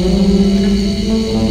Amen.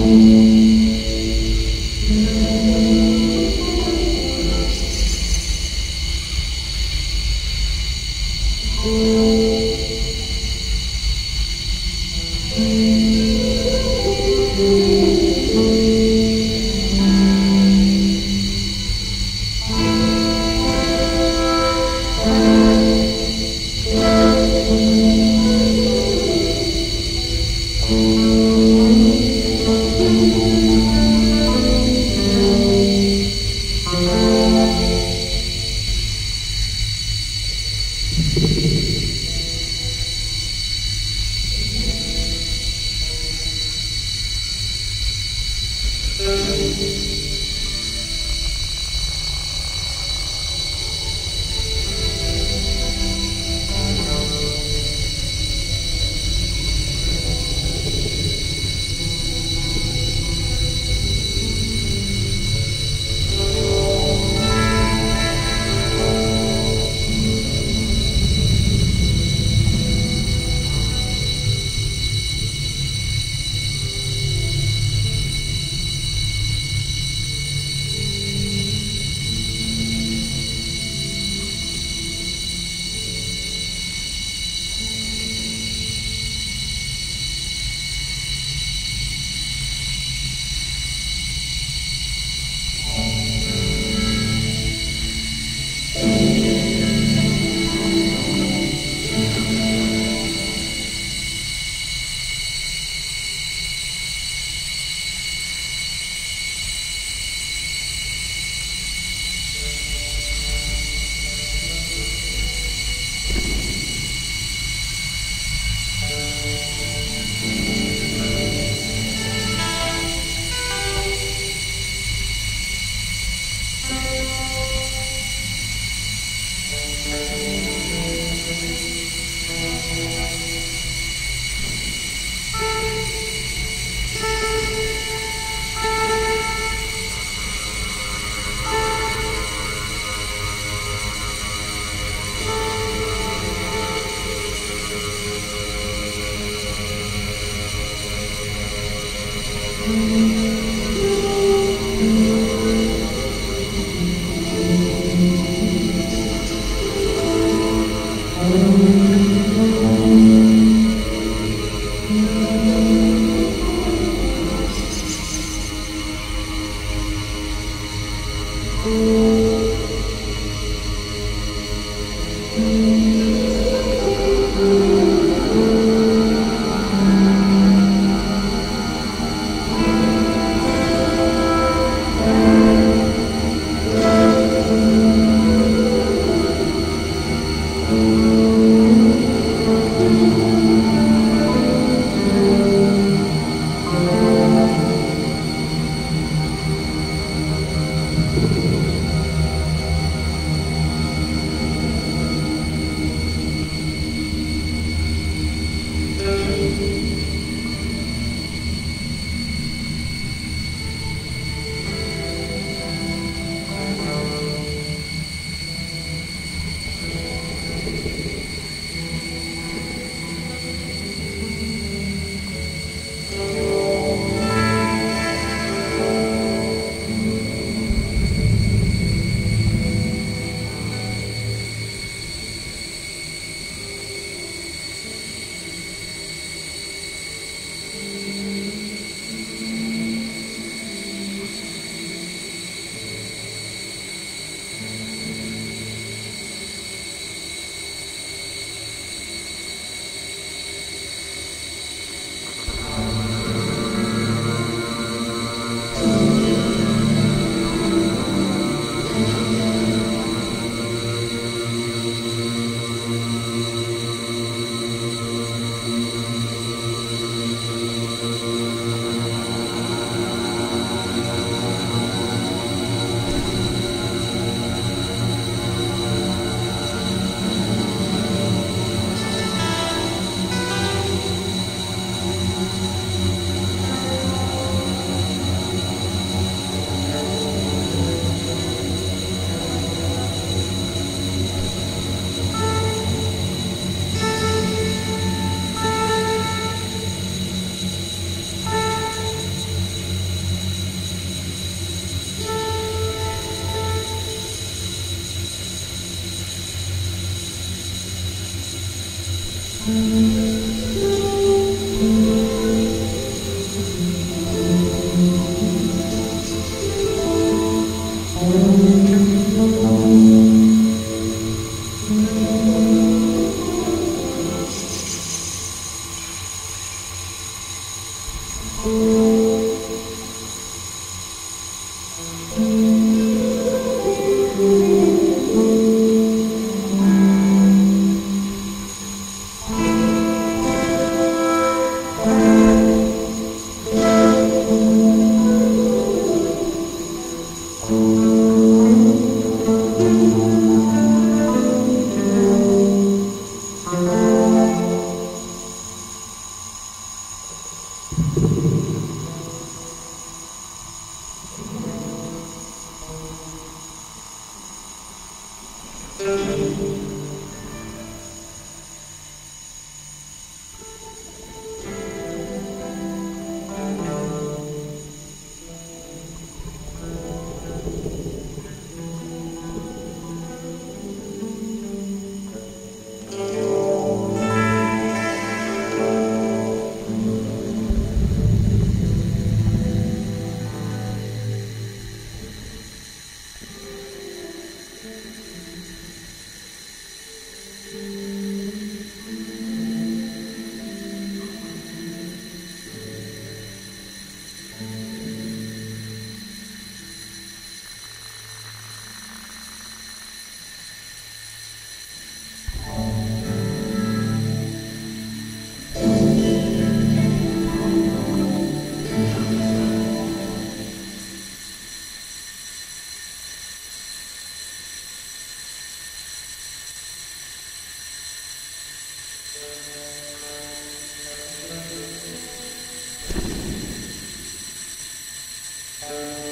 Thank